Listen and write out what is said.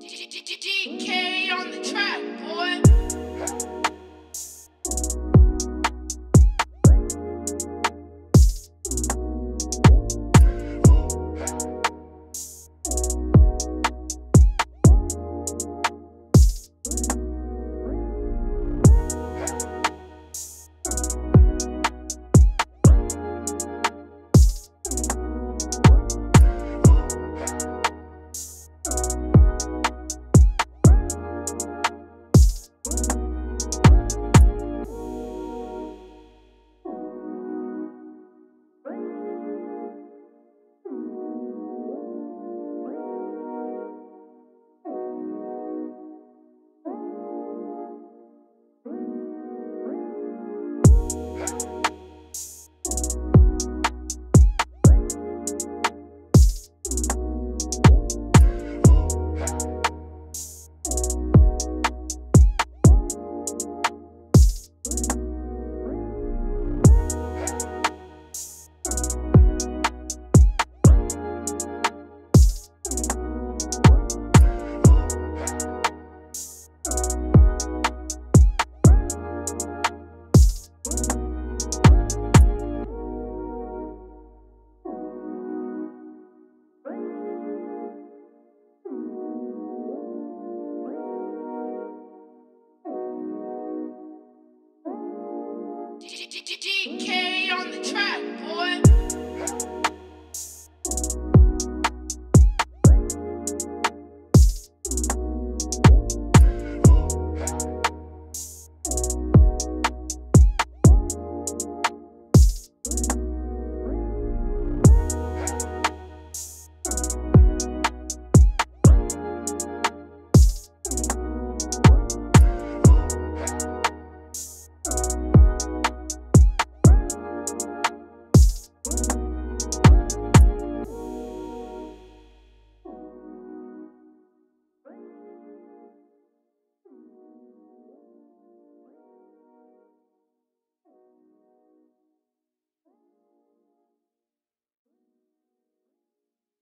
DK on the track, boy. DK on the track,